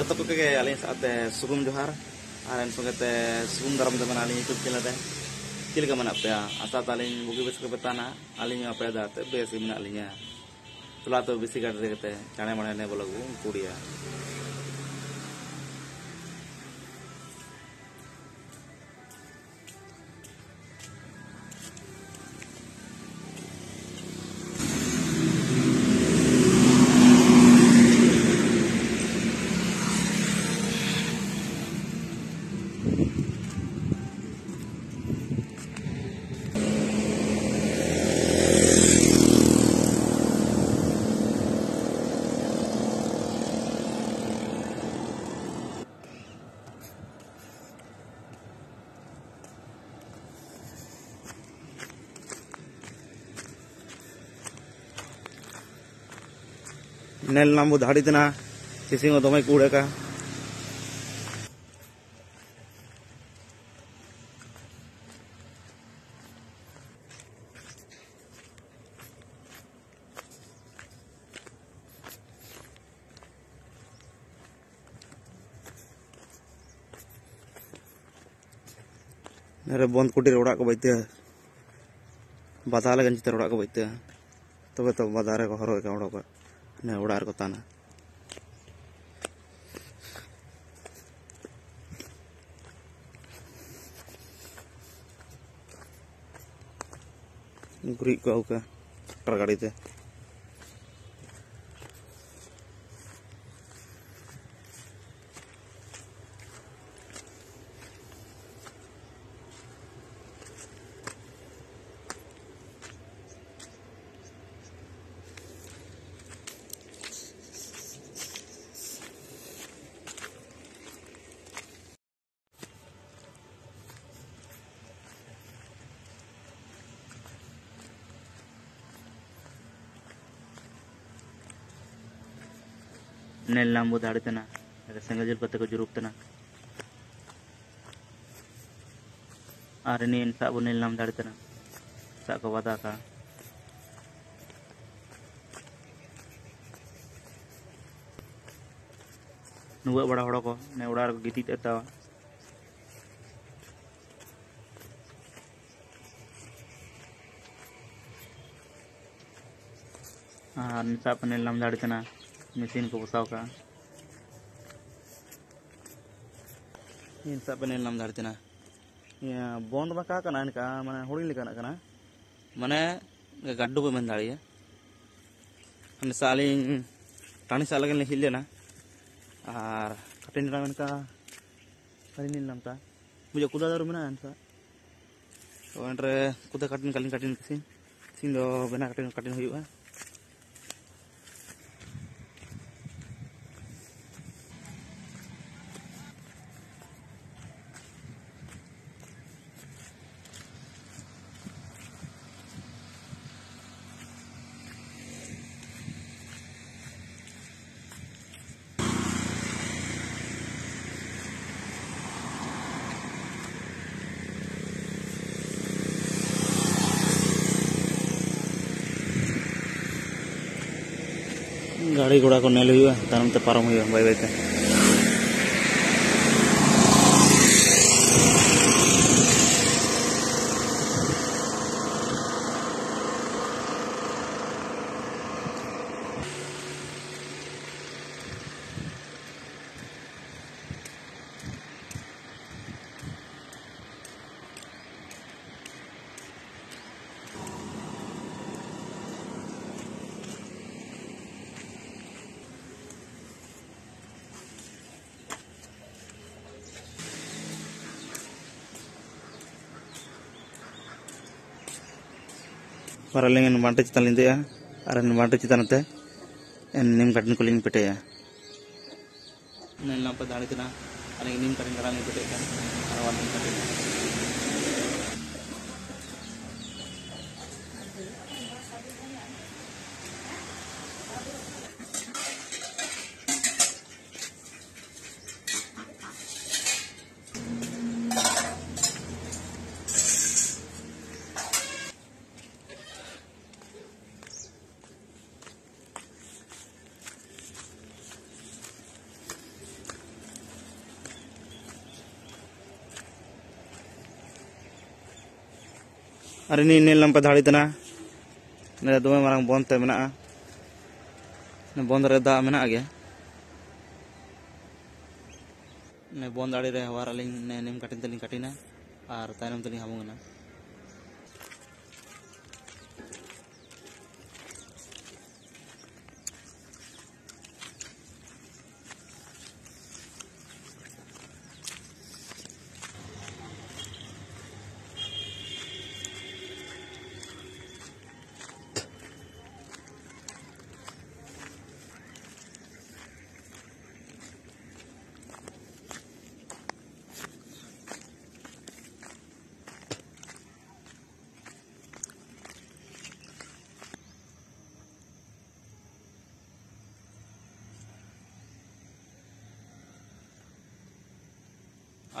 joto ko ke aling sa ate sugum johar aren sungai teh sugum daram te mana aling ikut kila te kila ka mana pea asa ta aling buki besi kepetana apa ya te besi mina alingnya tulah tu besi kata teh, kane mana ne bolagu kuria तना, किसी में दमे कूड़े का। बंद कुटी ओड़ा को बैठते बाधा लगन चितर ओड़ा को बैठते तबे तो बाधा हरो ओड़ा को ने उड़ार को गुरी को का गाड़ी नेल नाम दाड़ीतना सेंगल कते को जुरुकतना और इन साब नेल नाम दाड़ीतना सा को वादा का। नुआ बड़ा हड़ को उड़ा गिटी तेता mesin ko usaw ka इन सबने नाम धरते ना ये बंद में का करना इनका माने हुड़ी लेकर करना माने गड्डू पे मन दाड़ी है हमने साली टानी साल के हिल लेना और कटिन राम इनका कटिन नाम था मुझे कुदा दारू में ना इनका तो एंट्रे कुदा कटिन कलिन कटिन किसी सिंह दो बना कटिन कटिन हुआ गाड़ी घोड़ा को नेल तारम ते पारम Paralingan మరలా నేను వంట చిత్తాలిందయ్యా అరే నేను వంట చిత్తానంతే నేను కట్టిన కొలింగ్ పెట్టాయా నేను నా దాడికినా అలాగే నేను కట్టిన కడాలని పెట్టాను అరవాలి కట్టిన ini lampa dhari tana. Ini dua marang bond te mena. Ini bond reda mena aja. Ini bond dhari re hawar aling ini nim katin teling katina. Ar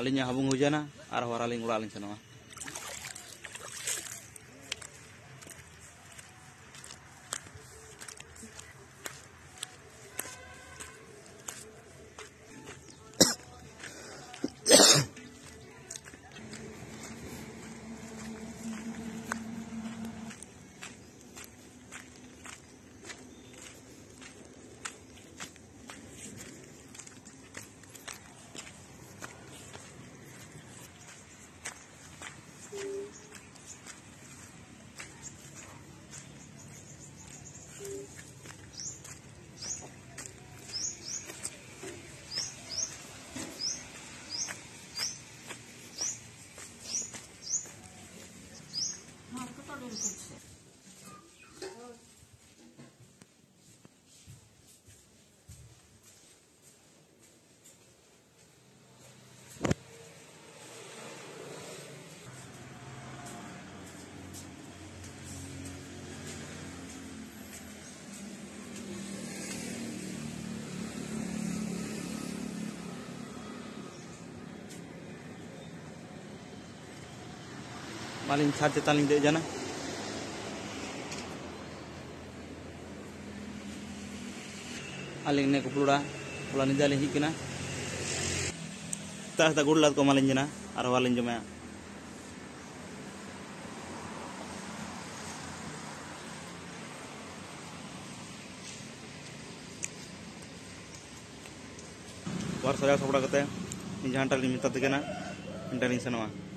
alinnya habung hujana arah waraling ulaling sana मालिन छाद चेतान दे जाना। आलिंग ने कुपलुड़ा पुला निजाले ही किना। तरह तक गुड़लात को मालिन जना आरवालिन जो मैं। वार सजा सबड़ा करते हैं। इंजान टाली मित्र देखना international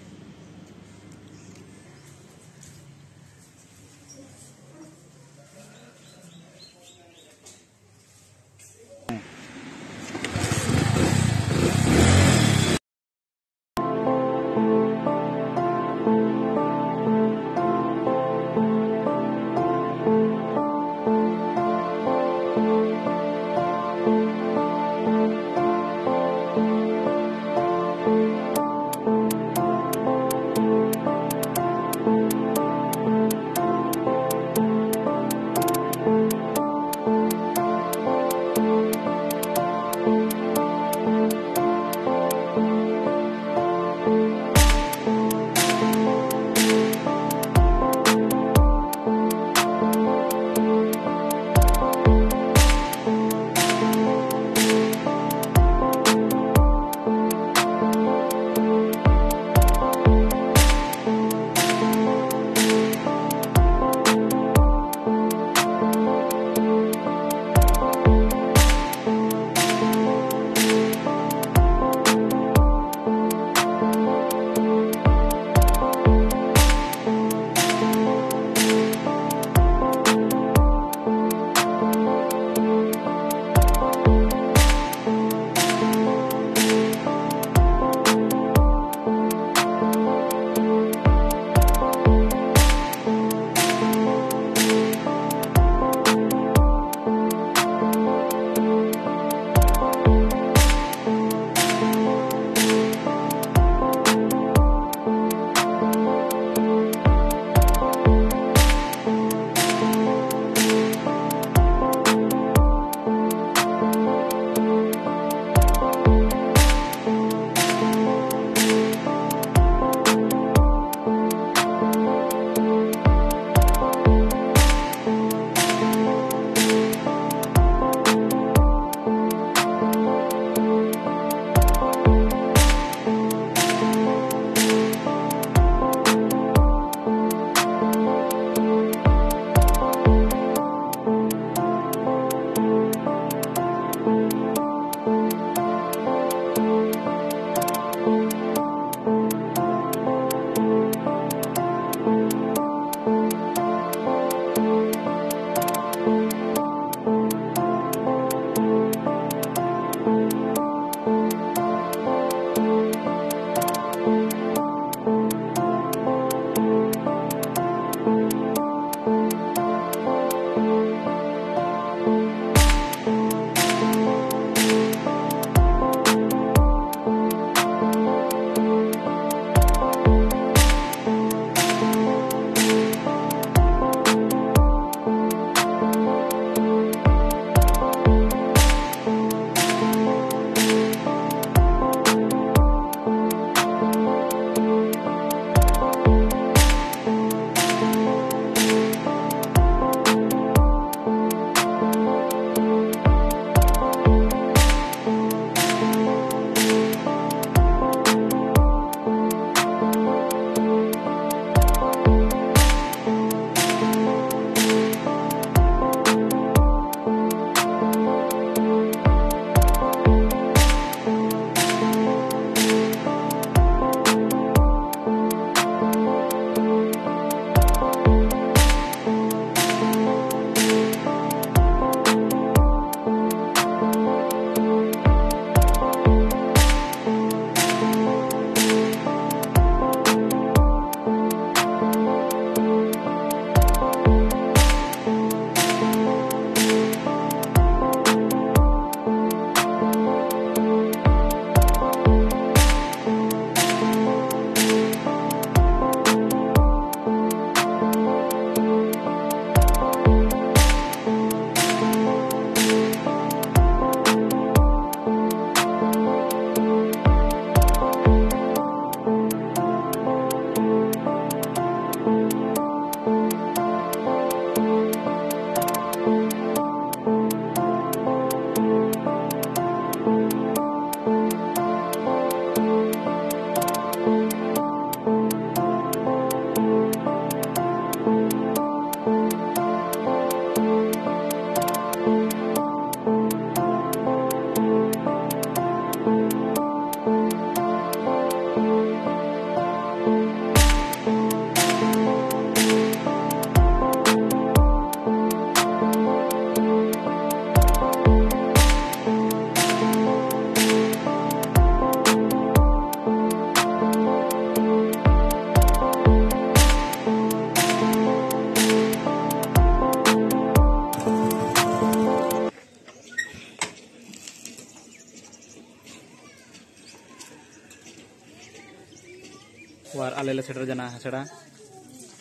le setter jana hasada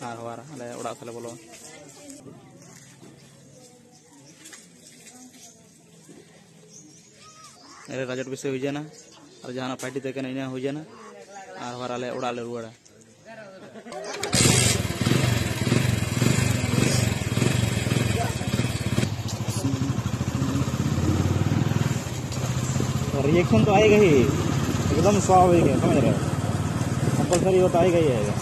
ar war ale oda अरे राजट विषय हो जाना और जहाँ पार्टी तक इन हो जाना और हमारा ले उड़ा ले रुआड़ा रिएक्शन तो आएगा ही एकदम स्वाभाविक है समझ रहे हो कंपलसरी वो तो है ही। आएगा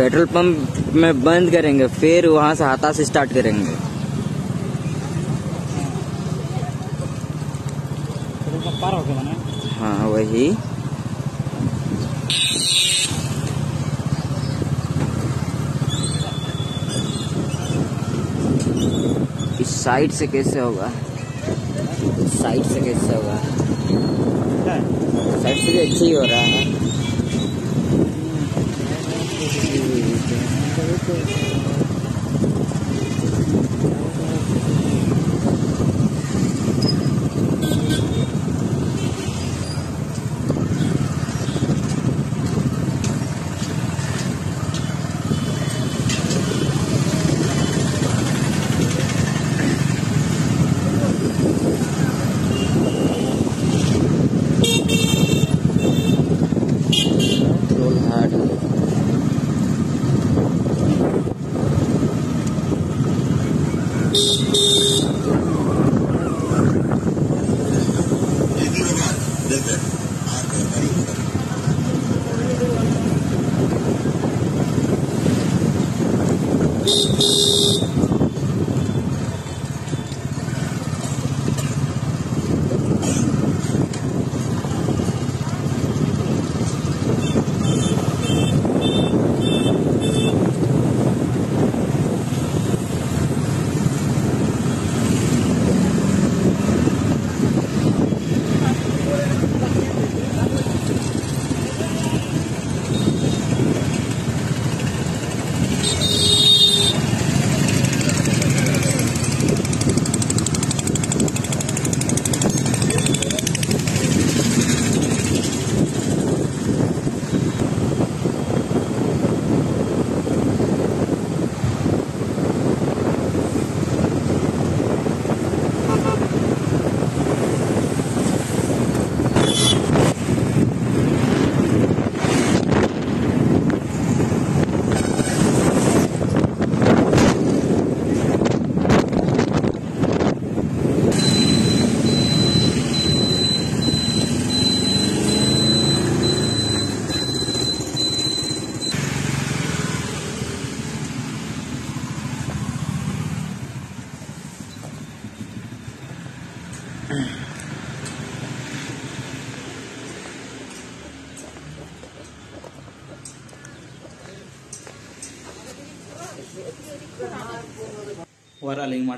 पेट्रोल पंप में बंद करेंगे, फिर वहाँ से हाथा से स्टार्ट करेंगे। हो हाँ वही। इस साइड से कैसे होगा? साइड से कैसे होगा? साइड से भी अच्छा ही हो रहा है। よろしくお願いします。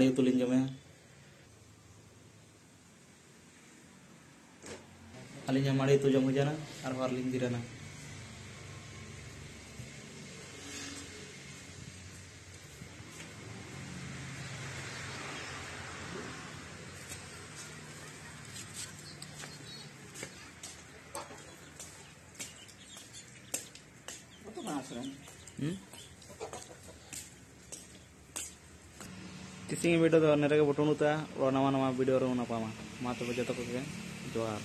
अलिंग माड़ी तुलिंग जमे। अलिंग माड़ी तु जम हो ᱛᱤᱥᱤᱝ ᱵᱷᱤᱰᱤᱭᱳ ᱫᱚ ᱱᱮᱨᱮᱜᱮ ᱵᱚᱴᱚᱱᱩᱛᱟ ᱱᱟᱣᱟ ᱱᱟᱣᱟ ᱵᱷᱤᱰᱤᱭᱳ ᱨᱮ ᱱᱟᱯᱟᱢᱟ ᱢᱟ ᱛᱚᱵᱮ ᱡᱚᱛᱚ ᱠᱚᱜᱮ ᱡᱚᱦᱟᱨ